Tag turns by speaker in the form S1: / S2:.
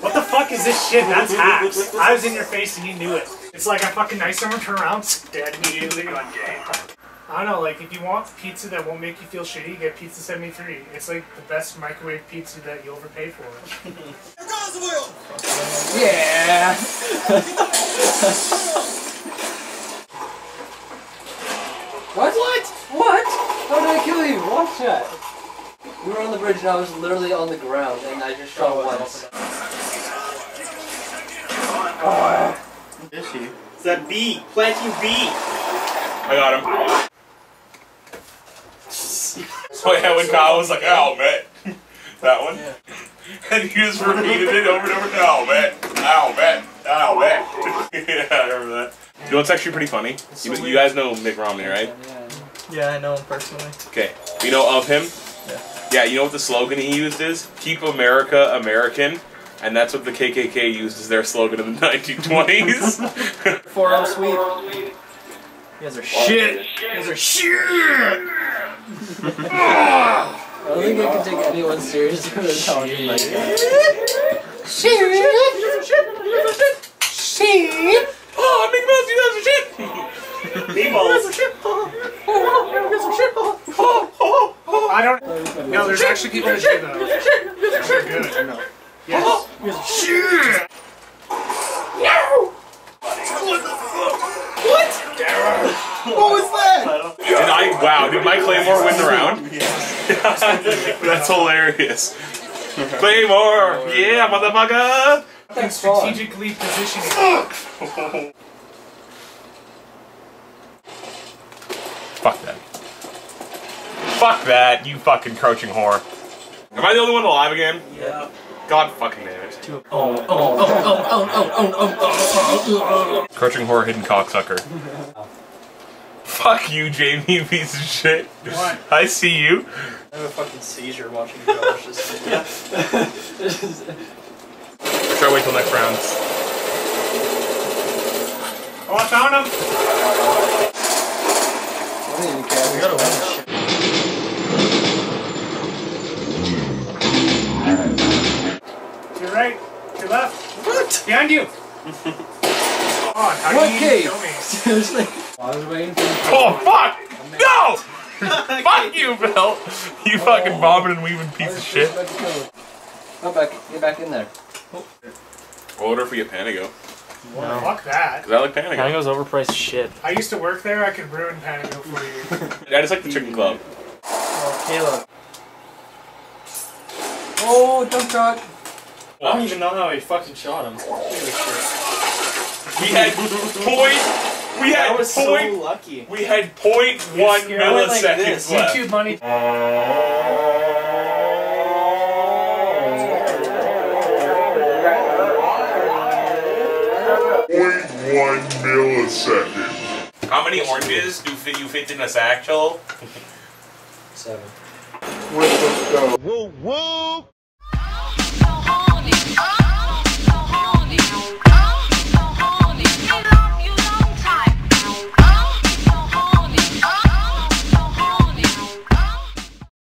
S1: What the fuck is this shit? That's hacks. I was in your face and you knew it. It's like I fucking nice someone turn around, dead immediately on game. I don't know, like if you want pizza that won't make you feel shitty, get Pizza 73. It's like the best microwave pizza that you'll ever pay for.
S2: Yeah. what? What? What? How did I kill you? Watch that. We were on the bridge and I was literally on the ground and I just shot oh, once. Oh.
S3: Is she? It's that B. Plant you B.
S4: I got him. So yeah, when Kyle was like, "Ow, man," that one, and he just repeated it over and over. Ow, man. Ow, man. Ow, man. yeah, I remember that. You know what's actually pretty funny? You, you guys know Mitt Romney, right?
S5: Yeah, I know him personally.
S4: Okay. You know of him?
S5: Yeah.
S4: Yeah. You know what the slogan he used is? Keep America American. And that's what the KKK used as their slogan in the 1920s.
S5: 4 0 sweep. You guys are shit. You guys are shit.
S2: I don't think I can take anyone seriously with talking like that.
S4: oh,
S1: I don't. No, there's actually people that do that. They're good. No. Yes. Oh!
S4: And I, wow, did my Claymore win the round? That's hilarious. Claymore! Yeah, motherfucker!
S2: Thanks, Paul.
S1: Strategically positioning.
S4: Fuck that. Fuck that, you fucking crouching whore. Am I the only one alive again?
S5: Yeah.
S4: God fucking damn it.
S5: Oh, oh, oh, oh, oh, oh, oh, oh, oh, oh.
S4: Crouching whore, hidden cocksucker. Fuck you, Jamie, you piece of shit.
S1: What?
S4: I see you.
S5: I have a fucking seizure watching you watch this video.
S4: Try to wait till next round.
S1: Oh, I found him.
S2: I don't even care.
S5: We gotta win this shit.
S1: To your right. To your left. What? Behind you. Oh, how
S2: What
S1: do you
S2: cave?
S1: me?
S2: Seriously? Oh, I was waiting for
S4: Oh, fuck! No! fuck you, Bill! You oh. fucking bobbing and weaving piece of shit.
S2: Go back, get back in there. Oh.
S4: Order for you Panago.
S1: Fuck that.
S4: Cause I like Panago.
S5: Panago's overpriced shit.
S1: I used to work there. I could ruin Panago for you.
S4: I just like the chicken club.
S5: Oh, Caleb.
S2: Oh, jump shot.
S5: I don't even know how he fucking shot him. Holy.
S4: We had point. We had
S5: That was so
S4: point.
S5: lucky.
S4: We had point one
S1: scared. I
S5: went like
S4: milliseconds left.
S1: YouTube money.
S6: one millisecond.
S4: How many oranges do fit you fit in a satchel?
S2: Seven.
S6: Let's go.
S7: Woo woo!